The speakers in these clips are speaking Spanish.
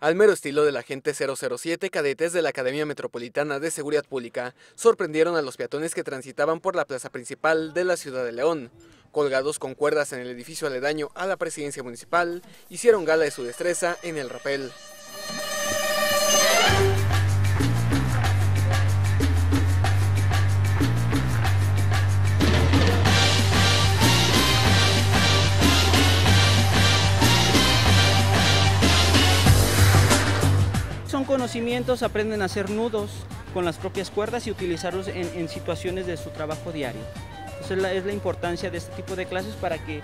Al mero estilo del agente 007, cadetes de la Academia Metropolitana de Seguridad Pública sorprendieron a los peatones que transitaban por la plaza principal de la ciudad de León. Colgados con cuerdas en el edificio aledaño a la presidencia municipal, hicieron gala de su destreza en el rapel. Conocimientos, aprenden a hacer nudos con las propias cuerdas y utilizarlos en, situaciones de su trabajo diario. Esa es la, importancia de este tipo de clases para que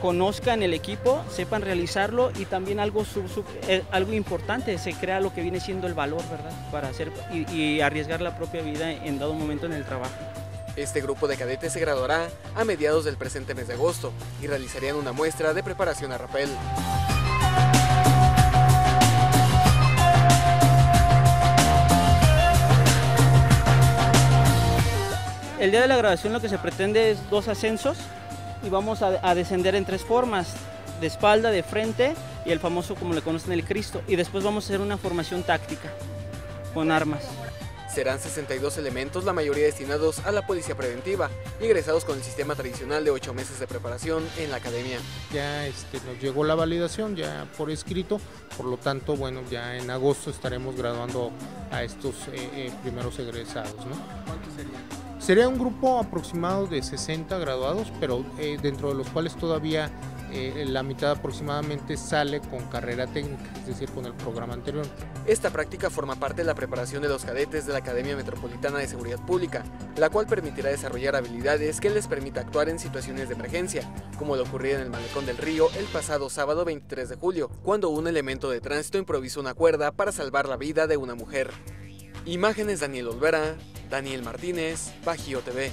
conozcan el equipo, sepan realizarlo y también algo, eh, algo importante, se crea lo que viene siendo el valor, ¿verdad? Para hacer y, y arriesgar la propia vida en dado momento en el trabajo. Este grupo de cadetes se graduará a mediados del presente mes de agosto y realizarían una muestra de preparación a rapel. El día de la grabación lo que se pretende es dos ascensos y vamos a, descender en tres formas, de espalda, de frente y el famoso como le conocen el Cristo. Y después vamos a hacer una formación táctica con armas. Serán 62 elementos, la mayoría destinados a la policía preventiva, ingresados con el sistema tradicional de 8 meses de preparación en la academia. Ya este, nos llegó la validación ya por escrito, por lo tanto, bueno, ya en agosto estaremos graduando a estos eh, eh, primeros egresados. ¿no? ¿Cuántos serían? Sería un grupo aproximado de 60 graduados, pero eh, dentro de los cuales todavía eh, la mitad aproximadamente sale con carrera técnica, es decir, con el programa anterior. Esta práctica forma parte de la preparación de los cadetes de la Academia Metropolitana de Seguridad Pública, la cual permitirá desarrollar habilidades que les permita actuar en situaciones de emergencia, como lo ocurrió en el Malecón del Río el pasado sábado 23 de julio, cuando un elemento de tránsito improvisó una cuerda para salvar la vida de una mujer. Imágenes Daniel Olvera, Daniel Martínez, Bajío TV.